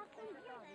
Ito sa.